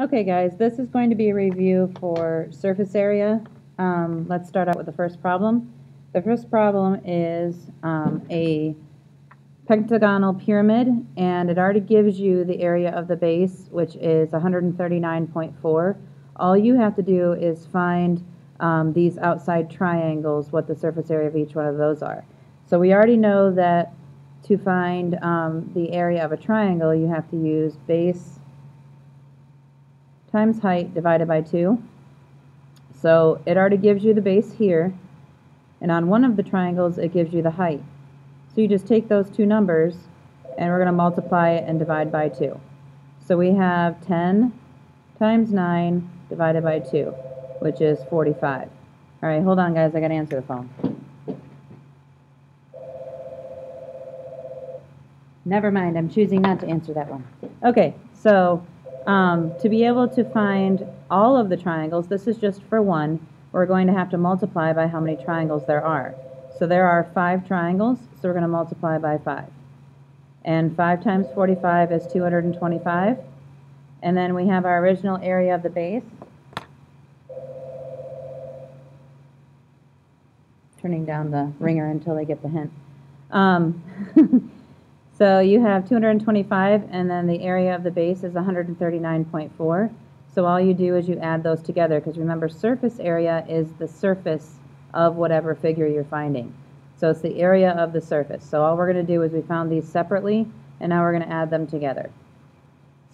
Okay, guys, this is going to be a review for surface area. Um, let's start out with the first problem. The first problem is um, a pentagonal pyramid, and it already gives you the area of the base, which is 139.4. All you have to do is find um, these outside triangles, what the surface area of each one of those are. So we already know that to find um, the area of a triangle, you have to use base times height divided by 2. So it already gives you the base here, and on one of the triangles it gives you the height. So you just take those two numbers, and we're going to multiply it and divide by 2. So we have 10 times 9 divided by 2, which is 45. All right, hold on, guys. I got to answer the phone. Never mind. I'm choosing not to answer that one. Okay, so um, to be able to find all of the triangles, this is just for one, we're going to have to multiply by how many triangles there are. So there are five triangles, so we're going to multiply by five. And 5 times 45 is 225. And then we have our original area of the base. Turning down the ringer until they get the hint. Um, So you have 225, and then the area of the base is 139.4. So all you do is you add those together, because remember, surface area is the surface of whatever figure you're finding. So it's the area of the surface. So all we're going to do is we found these separately, and now we're going to add them together.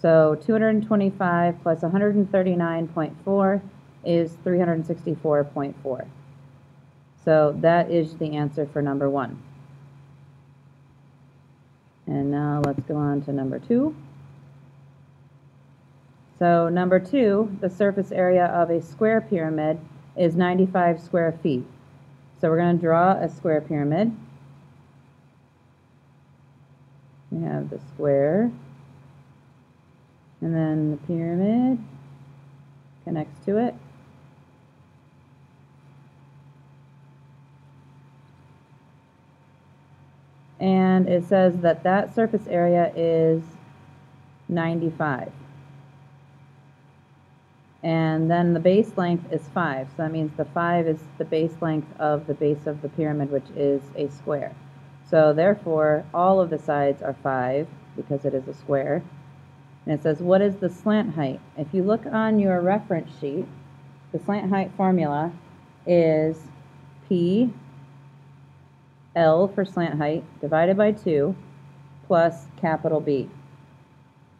So 225 plus 139.4 is 364.4. So that is the answer for number one. And now let's go on to number two. So number two, the surface area of a square pyramid is 95 square feet. So we're going to draw a square pyramid. We have the square, and then the pyramid connects to it. And it says that that surface area is 95. And then the base length is 5, so that means the 5 is the base length of the base of the pyramid, which is a square. So therefore, all of the sides are 5, because it is a square. And it says, what is the slant height? If you look on your reference sheet, the slant height formula is P L for slant height divided by 2 plus capital B.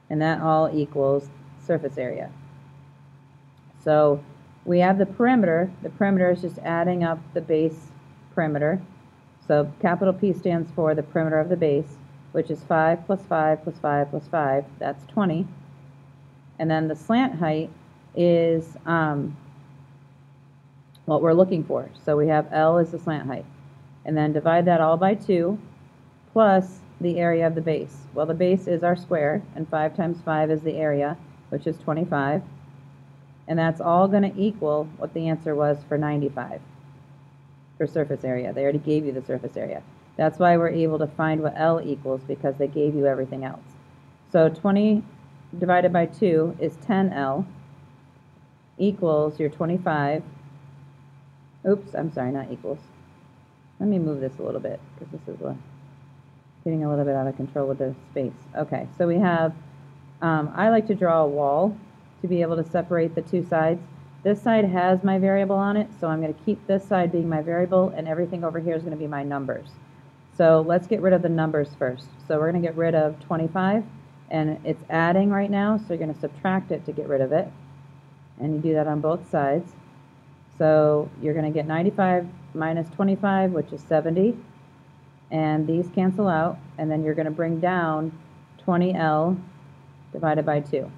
And that all equals surface area. So we have the perimeter. The perimeter is just adding up the base perimeter. So capital P stands for the perimeter of the base, which is 5 plus 5 plus 5 plus 5. That's 20. And then the slant height is um, what we're looking for. So we have L is the slant height and then divide that all by 2 plus the area of the base. Well, the base is our square, and 5 times 5 is the area, which is 25. And that's all going to equal what the answer was for 95 for surface area. They already gave you the surface area. That's why we're able to find what L equals, because they gave you everything else. So 20 divided by 2 is 10L equals your 25. Oops, I'm sorry, not equals. Let me move this a little bit because this is a, getting a little bit out of control with the space. Okay, so we have, um, I like to draw a wall to be able to separate the two sides. This side has my variable on it, so I'm going to keep this side being my variable, and everything over here is going to be my numbers. So let's get rid of the numbers first. So we're going to get rid of 25, and it's adding right now, so you're going to subtract it to get rid of it. And you do that on both sides. So you're going to get 95 minus 25, which is 70. And these cancel out. And then you're going to bring down 20L divided by 2.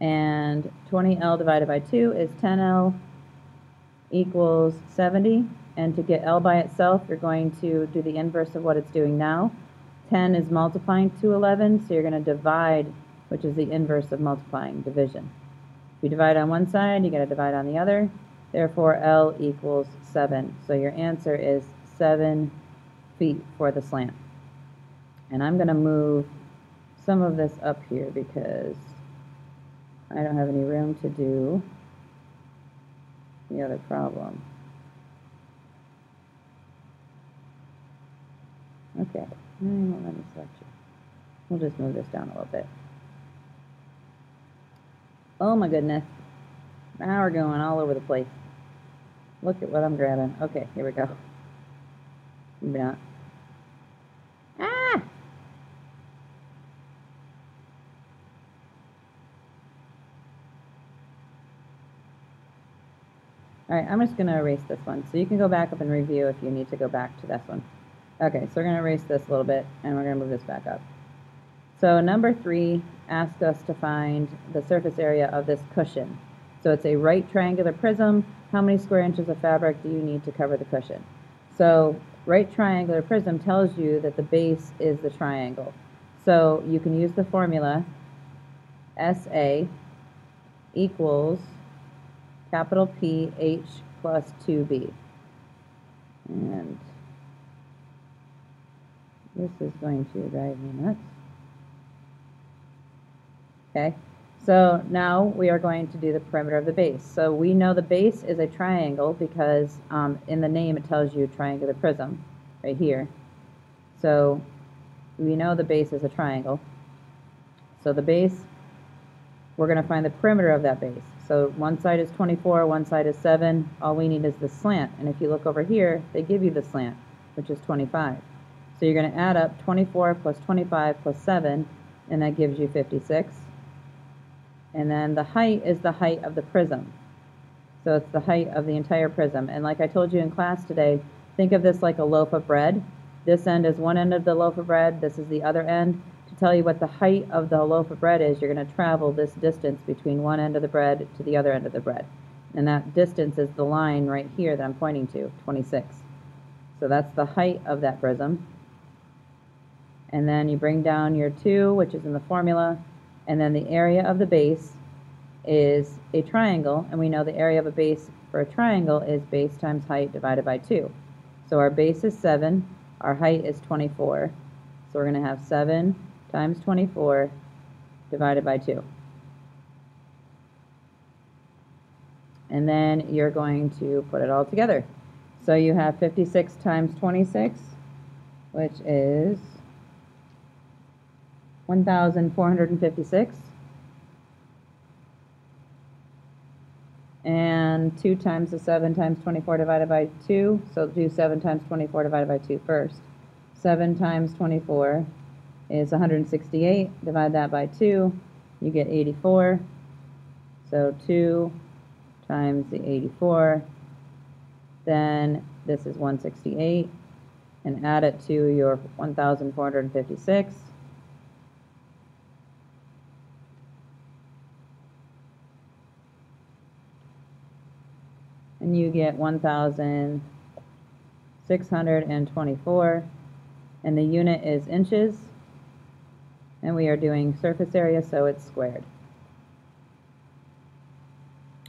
And 20L divided by 2 is 10L equals 70. And to get L by itself, you're going to do the inverse of what it's doing now. 10 is multiplying to 11, so you're going to divide, which is the inverse of multiplying, division. If you divide on one side, you got to divide on the other. Therefore, L equals 7. So your answer is 7 feet for the slant. And I'm going to move some of this up here because I don't have any room to do the other problem. Okay, let me select you. We'll just move this down a little bit. Oh my goodness. Now we're going all over the place. Look at what I'm grabbing. Okay, here we go. Maybe not. Ah! All right, I'm just going to erase this one. So you can go back up and review if you need to go back to this one. Okay, so we're going to erase this a little bit, and we're going to move this back up. So number three asks us to find the surface area of this cushion. So it's a right triangular prism. How many square inches of fabric do you need to cover the cushion? So right triangular prism tells you that the base is the triangle. So you can use the formula SA equals capital P H plus 2B. And this is going to drive me nuts. Okay, so now we are going to do the perimeter of the base. So we know the base is a triangle because um, in the name it tells you triangular prism right here. So we know the base is a triangle. So the base, we're going to find the perimeter of that base. So one side is 24, one side is 7. All we need is the slant. And if you look over here, they give you the slant, which is 25. So you're going to add up 24 plus 25 plus 7, and that gives you 56. And then the height is the height of the prism. So it's the height of the entire prism. And like I told you in class today, think of this like a loaf of bread. This end is one end of the loaf of bread, this is the other end. To tell you what the height of the loaf of bread is, you're going to travel this distance between one end of the bread to the other end of the bread. And that distance is the line right here that I'm pointing to, 26. So that's the height of that prism. And then you bring down your 2, which is in the formula, and then the area of the base is a triangle, and we know the area of a base for a triangle is base times height divided by 2. So our base is 7, our height is 24. So we're going to have 7 times 24 divided by 2. And then you're going to put it all together. So you have 56 times 26, which is 1,456. And 2 times the 7 times 24 divided by 2. So do 7 times 24 divided by 2 first. 7 times 24 is 168. Divide that by 2. You get 84. So 2 times the 84. Then this is 168. And add it to your 1,456. and you get 1,624 and the unit is inches and we are doing surface area so it's squared.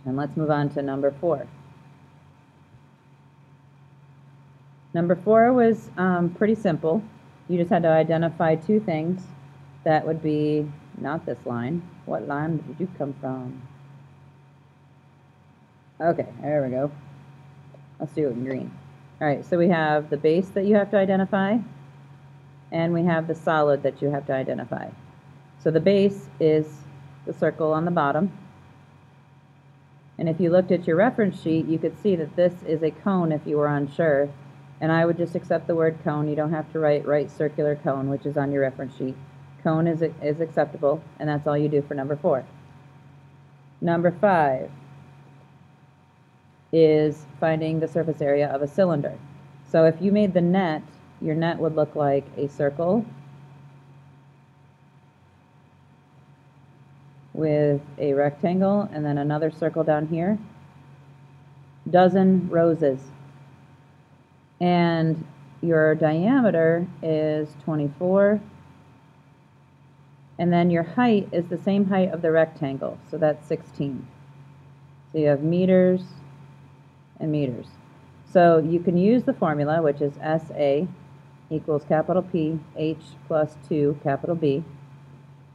And let's move on to number four. Number four was um, pretty simple. You just had to identify two things. That would be not this line. What line did you come from? Okay, there we go. Let's do it in green. All right, so we have the base that you have to identify, and we have the solid that you have to identify. So the base is the circle on the bottom. And if you looked at your reference sheet, you could see that this is a cone if you were unsure. And I would just accept the word cone. You don't have to write right circular cone, which is on your reference sheet. Cone is, is acceptable, and that's all you do for number four. Number five, is finding the surface area of a cylinder. So if you made the net, your net would look like a circle with a rectangle and then another circle down here. Dozen roses. And your diameter is 24. And then your height is the same height of the rectangle, so that's 16. So you have meters, and meters. So you can use the formula, which is SA equals capital P H plus 2 capital B.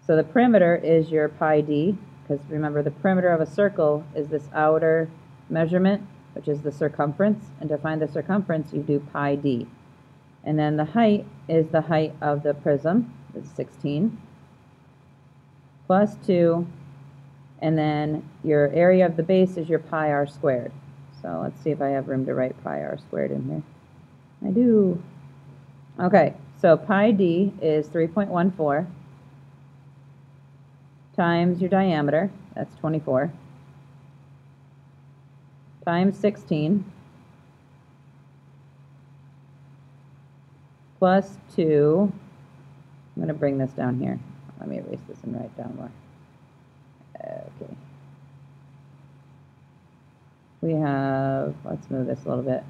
So the perimeter is your pi d, because remember, the perimeter of a circle is this outer measurement, which is the circumference, and to find the circumference, you do pi d. And then the height is the height of the prism, it's 16, plus 2, and then your area of the base is your pi r squared. So let's see if I have room to write pi r squared in here. I do. Okay, so pi d is 3.14 times your diameter, that's 24, times 16, plus 2, I'm going to bring this down here. Let me erase this and write down more. Okay. We have, let's move this a little bit.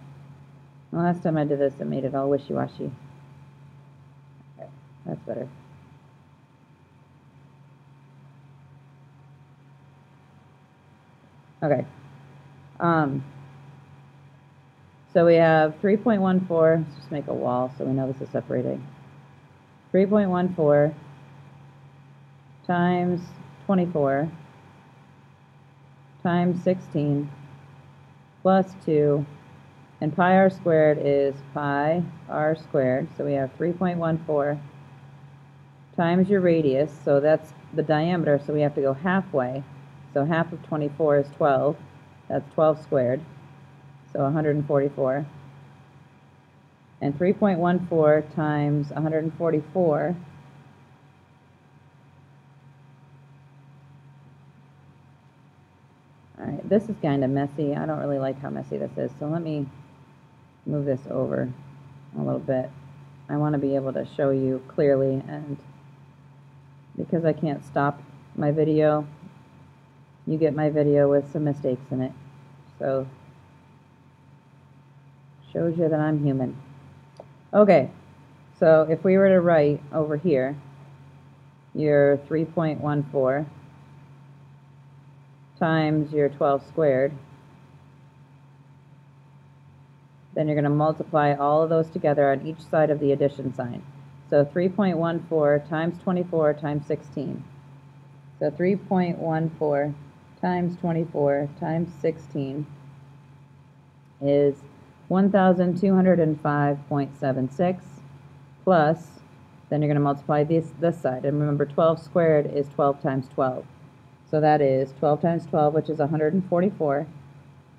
The last time I did this, it made it all wishy-washy. Okay, that's better. Okay. Um, so we have 3.14, let's just make a wall so we know this is separating. 3.14 times 24 times 16 plus 2, and pi r squared is pi r squared, so we have 3.14 times your radius, so that's the diameter, so we have to go halfway. So half of 24 is 12, that's 12 squared, so 144. And 3.14 times 144 All right, this is kind of messy. I don't really like how messy this is, so let me move this over a little bit. I want to be able to show you clearly, and because I can't stop my video, you get my video with some mistakes in it. So, shows you that I'm human. Okay, so if we were to write over here, your 3.14 times your 12 squared. Then you're going to multiply all of those together on each side of the addition sign. So 3.14 times 24 times 16. So 3.14 times 24 times 16 is 1,205.76 plus, then you're going to multiply this, this side. And remember, 12 squared is 12 times 12. So that is 12 times 12, which is 144,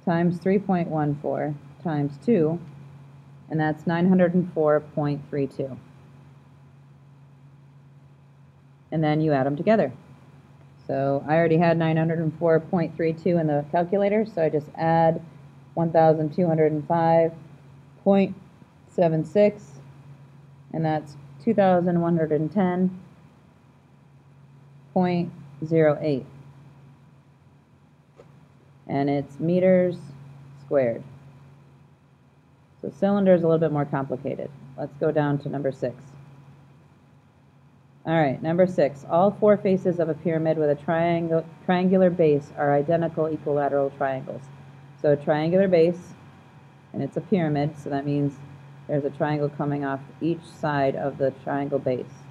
times 3.14 times 2, and that's 904.32. And then you add them together. So I already had 904.32 in the calculator, so I just add 1,205.76, and that's 2,110.08 and it's meters squared. So cylinder is a little bit more complicated. Let's go down to number six. All right, number six. All four faces of a pyramid with a triangle, triangular base are identical equilateral triangles. So a triangular base, and it's a pyramid, so that means there's a triangle coming off each side of the triangle base.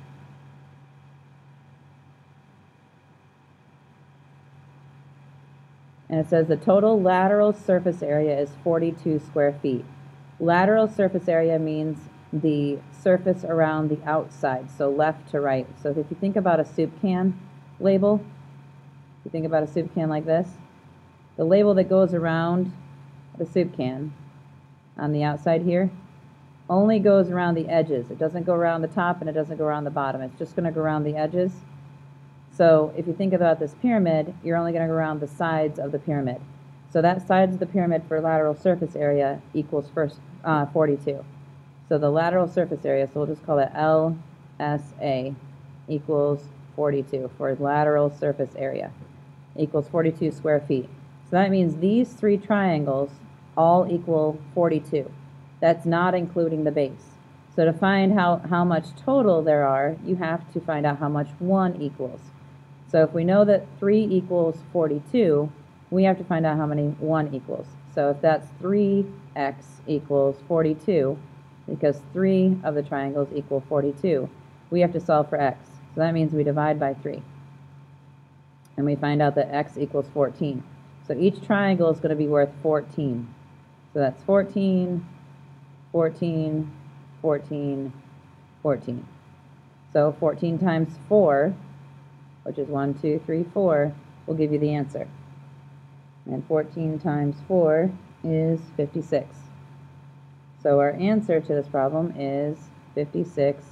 And it says the total lateral surface area is 42 square feet. Lateral surface area means the surface around the outside, so left to right. So if you think about a soup can label, if you think about a soup can like this, the label that goes around the soup can on the outside here only goes around the edges. It doesn't go around the top and it doesn't go around the bottom. It's just going to go around the edges. So if you think about this pyramid, you're only going to go around the sides of the pyramid. So that sides of the pyramid for lateral surface area equals first uh, 42. So the lateral surface area, so we'll just call it LSA, equals 42 for lateral surface area, equals 42 square feet. So that means these three triangles all equal 42. That's not including the base. So to find how, how much total there are, you have to find out how much 1 equals. So if we know that 3 equals 42, we have to find out how many 1 equals. So if that's 3x equals 42, because 3 of the triangles equal 42, we have to solve for x. So that means we divide by 3. And we find out that x equals 14. So each triangle is going to be worth 14. So that's 14, 14, 14, 14. So 14 times 4, which is 1, 2, 3, 4, will give you the answer. And 14 times 4 is 56. So our answer to this problem is 56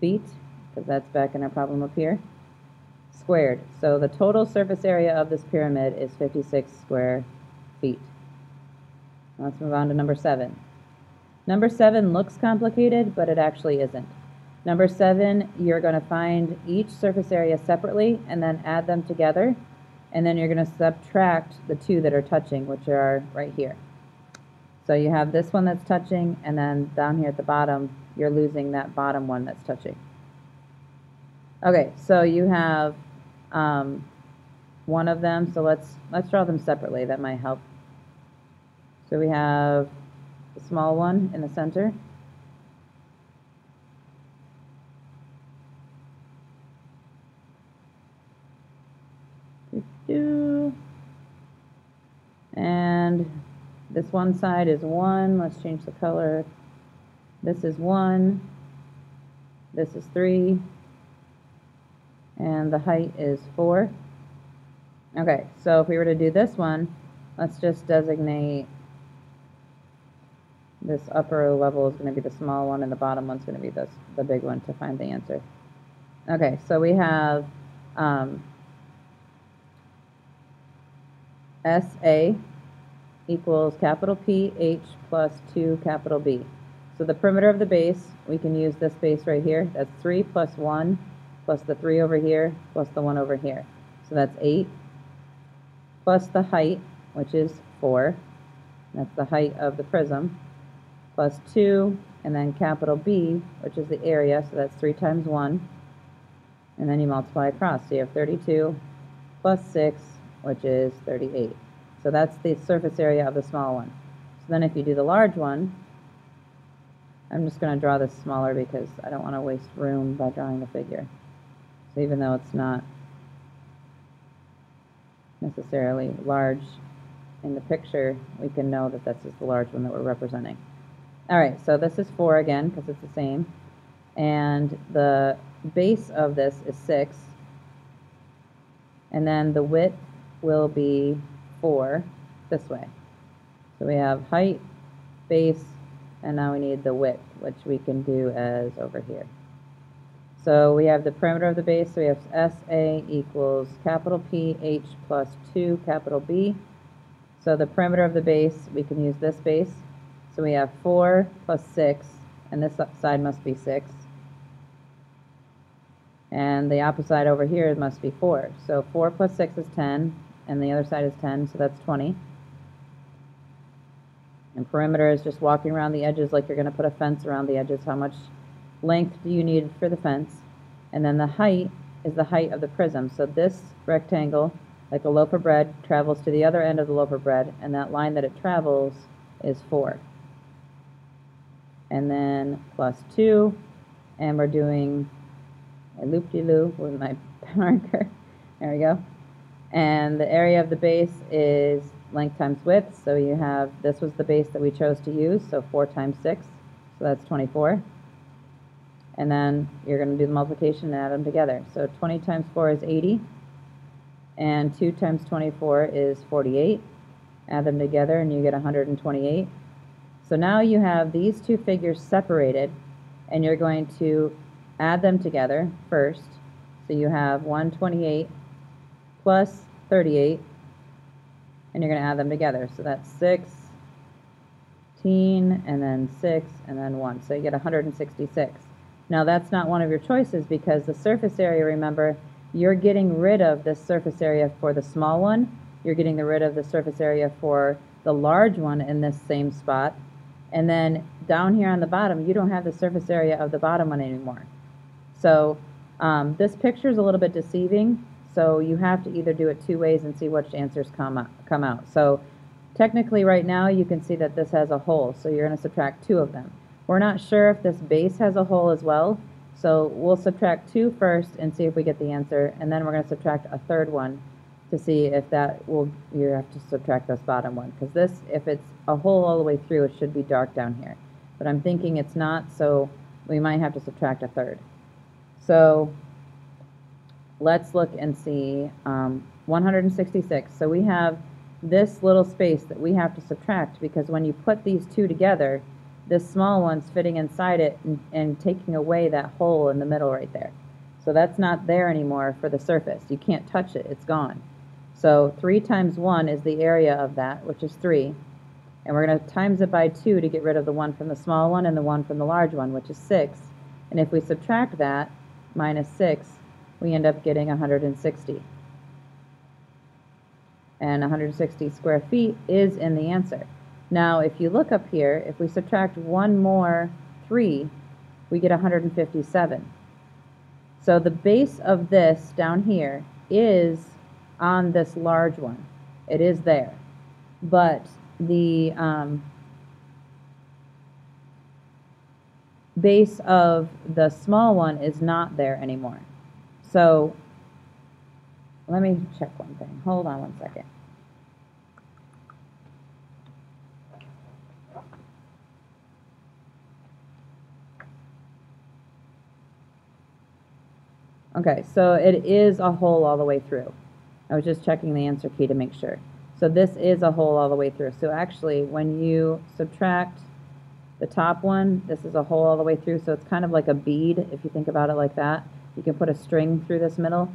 feet, because that's back in our problem up here, squared. So the total surface area of this pyramid is 56 square feet. Let's move on to number 7. Number 7 looks complicated, but it actually isn't. Number 7, you're going to find each surface area separately and then add them together. And then you're going to subtract the two that are touching, which are right here. So you have this one that's touching, and then down here at the bottom, you're losing that bottom one that's touching. Okay, so you have um, one of them, so let's, let's draw them separately, that might help. So we have the small one in the center. And this one side is 1. Let's change the color. This is 1. This is 3. And the height is 4. Okay, so if we were to do this one, let's just designate this upper level is going to be the small one and the bottom one's going to be this, the big one to find the answer. Okay, so we have um, SA equals capital P H plus 2 capital B. So the perimeter of the base, we can use this base right here. That's 3 plus 1 plus the 3 over here plus the 1 over here. So that's 8 plus the height, which is 4. That's the height of the prism, plus 2, and then capital B, which is the area, so that's 3 times 1. And then you multiply across. So you have 32 plus 6, which is 38. So that's the surface area of the small one. So then if you do the large one, I'm just going to draw this smaller because I don't want to waste room by drawing the figure. So even though it's not necessarily large in the picture, we can know that this is the large one that we're representing. All right, so this is 4 again because it's the same. And the base of this is 6. And then the width will be 4 this way. So we have height, base, and now we need the width, which we can do as over here. So we have the perimeter of the base, so we have SA equals capital P H plus 2 capital B. So the perimeter of the base, we can use this base. So we have 4 plus 6, and this side must be 6. And the opposite side over here must be 4. So 4 plus 6 is 10, and the other side is 10, so that's 20. And perimeter is just walking around the edges like you're going to put a fence around the edges. How much length do you need for the fence? And then the height is the height of the prism. So this rectangle, like a loaf of bread, travels to the other end of the loaf of bread, and that line that it travels is 4. And then plus 2, and we're doing a loop-de-loop with my marker. There we go. And the area of the base is length times width. So you have, this was the base that we chose to use, so 4 times 6, so that's 24. And then you're going to do the multiplication and add them together. So 20 times 4 is 80, and 2 times 24 is 48. Add them together and you get 128. So now you have these two figures separated, and you're going to add them together first. So you have 128 plus 38, and you're going to add them together. So that's 16, and then 6, and then 1. So you get 166. Now that's not one of your choices because the surface area, remember, you're getting rid of this surface area for the small one. You're getting rid of the surface area for the large one in this same spot. And then down here on the bottom, you don't have the surface area of the bottom one anymore. So um, this picture is a little bit deceiving so you have to either do it two ways and see which answers come out, come out. So technically right now you can see that this has a hole, so you're going to subtract two of them. We're not sure if this base has a hole as well, So we'll subtract two first and see if we get the answer, and then we're going to subtract a third one to see if that will, you have to subtract this bottom one. Because this, if it's a hole all the way through, it should be dark down here. But I'm thinking it's not, so we might have to subtract a third. So let's look and see, um, 166. So we have this little space that we have to subtract because when you put these two together, this small one's fitting inside it and, and taking away that hole in the middle right there. So that's not there anymore for the surface. You can't touch it, it's gone. So 3 times 1 is the area of that, which is 3. And we're going to times it by 2 to get rid of the one from the small one and the one from the large one, which is 6. And if we subtract that, minus 6, we end up getting 160. And 160 square feet is in the answer. Now, if you look up here, if we subtract one more 3, we get 157. So the base of this down here is on this large one. It is there. But the um, base of the small one is not there anymore. So let me check one thing. Hold on one second. Okay, so it is a hole all the way through. I was just checking the answer key to make sure. So this is a hole all the way through. So actually, when you subtract the top one, this is a hole all the way through, so it's kind of like a bead, if you think about it like that. You can put a string through this middle.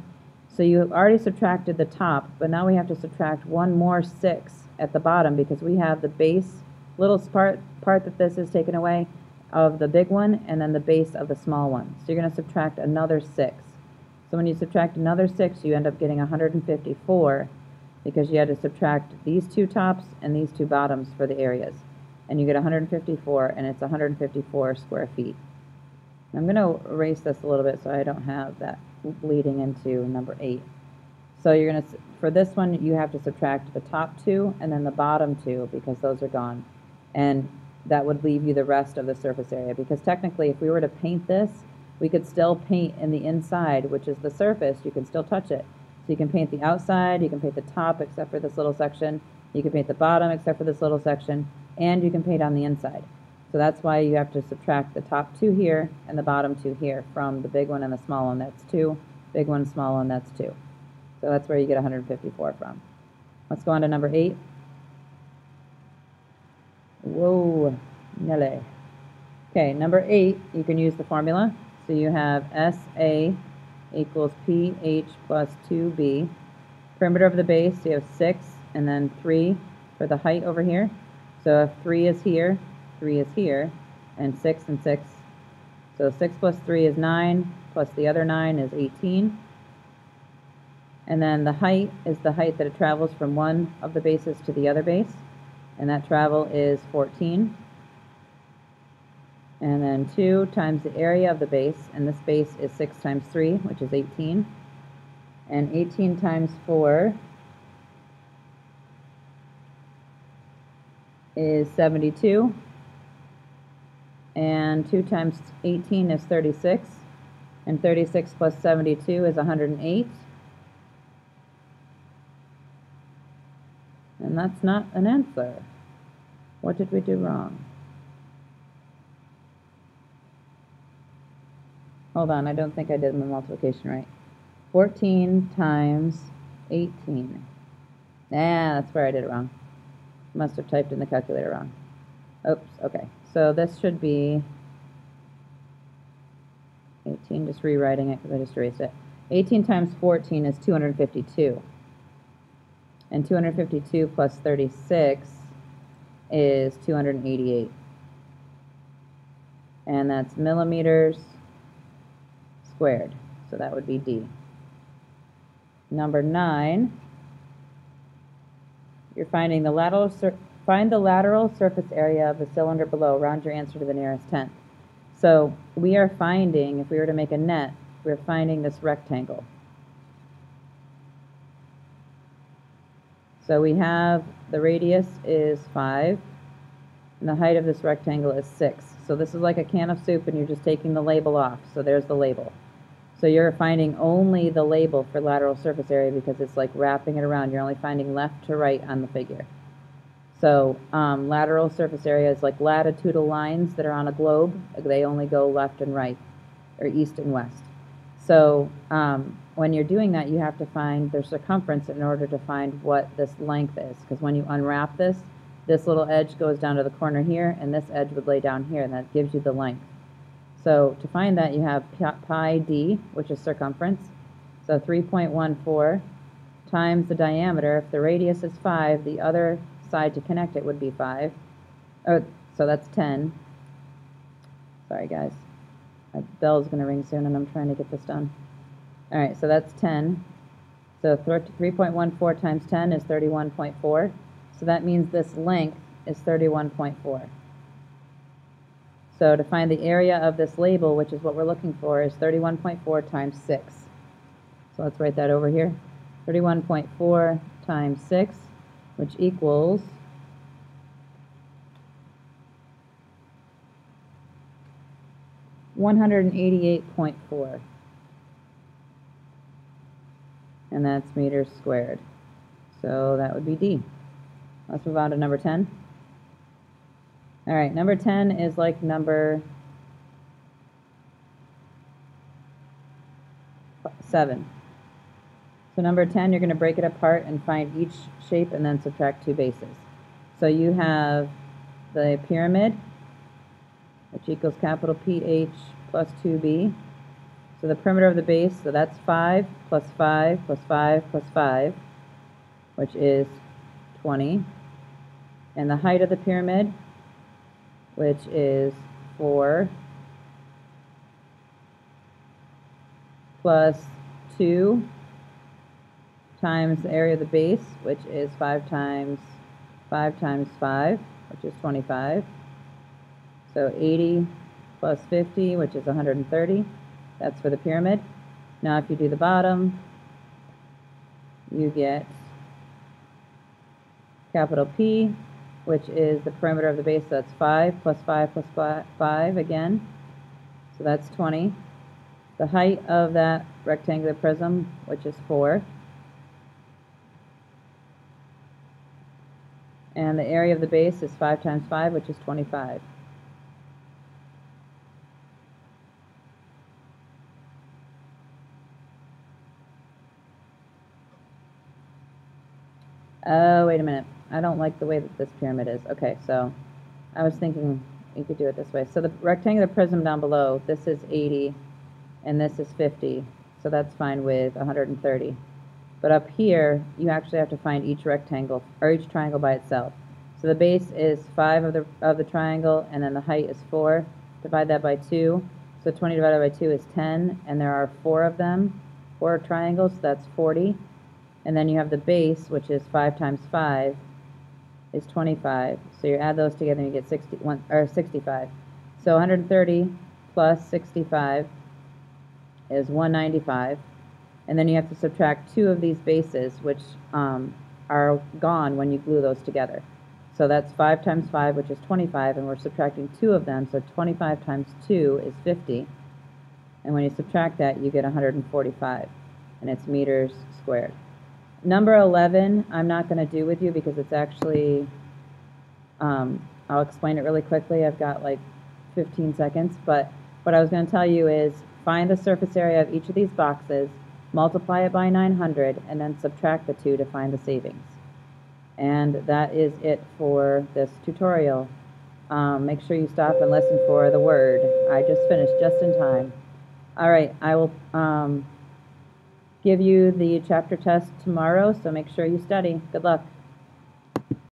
So you have already subtracted the top, but now we have to subtract one more 6 at the bottom because we have the base, little part, part that this is taken away of the big one, and then the base of the small one. So you're going to subtract another 6. So when you subtract another 6, you end up getting 154 because you had to subtract these two tops and these two bottoms for the areas. And you get 154, and it's 154 square feet. I'm going to erase this a little bit so I don't have that bleeding into number 8. So you're going to, for this one, you have to subtract the top two and then the bottom two because those are gone. And that would leave you the rest of the surface area because technically if we were to paint this, we could still paint in the inside, which is the surface, you can still touch it. So you can paint the outside, you can paint the top except for this little section, you can paint the bottom except for this little section, and you can paint on the inside. So that's why you have to subtract the top two here and the bottom two here from the big one and the small one, that's two. Big one, small one, that's two. So that's where you get 154 from. Let's go on to number eight. Whoa, Nelly. Okay, number eight, you can use the formula. So you have SA equals PH plus 2B. Perimeter of the base, you have 6 and then 3 for the height over here. So if 3 is here, 3 is here, and 6 and 6. So 6 plus 3 is 9, plus the other 9 is 18. And then the height is the height that it travels from one of the bases to the other base, and that travel is 14. And then 2 times the area of the base, and this base is 6 times 3, which is 18. And 18 times 4 is 72. And 2 times 18 is 36. And 36 plus 72 is 108. And that's not an answer. What did we do wrong? Hold on, I don't think I did my multiplication right. 14 times 18. Nah, that's where I did it wrong. Must have typed in the calculator wrong. Oops, okay. So this should be 18, just rewriting it because I just erased it. 18 times 14 is 252. And 252 plus 36 is 288. And that's millimeters squared. So that would be D. Number nine, you're finding the lateral find the lateral surface area of the cylinder below. Round your answer to the nearest tenth. So we are finding, if we were to make a net, we're finding this rectangle. So we have the radius is 5, And the height of this rectangle is 6. So this is like a can of soup and you're just taking the label off. So there's the label. So you're finding only the label for lateral surface area because it's like wrapping it around. You're only finding left to right on the figure. So um, lateral surface area is like latitudinal lines that are on a globe. They only go left and right, or east and west. So um, when you're doing that, you have to find their circumference in order to find what this length is. Because when you unwrap this, this little edge goes down to the corner here, and this edge would lay down here, and that gives you the length. So to find that, you have pi- d, which is circumference. So 3.14 times the diameter. If the radius is 5, the other side to connect it would be 5. Oh, so that's 10. Sorry, guys. My bell's going to ring soon, and I'm trying to get this done. All right, so that's 10. So 3.14 times 10 is 31.4. So that means this length is 31.4. So to find the area of this label, which is what we're looking for, is 31.4 times 6. So let's write that over here. 31.4 times 6, which equals one hundred and eighty-eight point four. And that's meters squared. So that would be D. Let's move on to number ten. All right, number ten is like number seven. So number 10, you're going to break it apart and find each shape and then subtract two bases. So you have the pyramid, which equals capital PH plus 2B. So the perimeter of the base, so that's 5 plus 5 plus 5 plus 5, which is 20. And the height of the pyramid, which is 4 plus 2 times the area of the base, which is 5 times 5 times 5, which is 25. So 80 plus 50, which is 130. That's for the pyramid. Now if you do the bottom, you get capital P, which is the perimeter of the base, so that's 5 plus 5 5 again. So that's 20. The height of that rectangular prism, which is 4. And the area of the base is 5 times 5, which is 25. Oh, wait a minute. I don't like the way that this pyramid is. Okay, so I was thinking you could do it this way. So the rectangular prism down below, this is 80 and this is 50. So that's fine with 130. But up here, you actually have to find each rectangle or each triangle by itself. So the base is 5 of the of the triangle and then the height is 4. Divide that by 2. So 20 divided by 2 is 10 and there are 4 of them. 4 triangles, so that's 40. And then you have the base, which is 5 times 5 is 25. So you add those together and you get 61 or 65. So 130 plus 65 is 195. And then you have to subtract two of these bases, which um, are gone when you glue those together. So that's 5 times 5, which is 25, and we're subtracting two of them, so 25 times 2 is 50. And when you subtract that, you get 145, and it's meters squared. Number 11, I'm not going to do with you because it's actually, um, I'll explain it really quickly. I've got like 15 seconds, but what I was going to tell you is find the surface area of each of these boxes, multiply it by 900, and then subtract the two to find the savings. And that is it for this tutorial. Um, make sure you stop and listen for the word. I just finished just in time. All right, I will um, give you the chapter test tomorrow, so make sure you study. Good luck.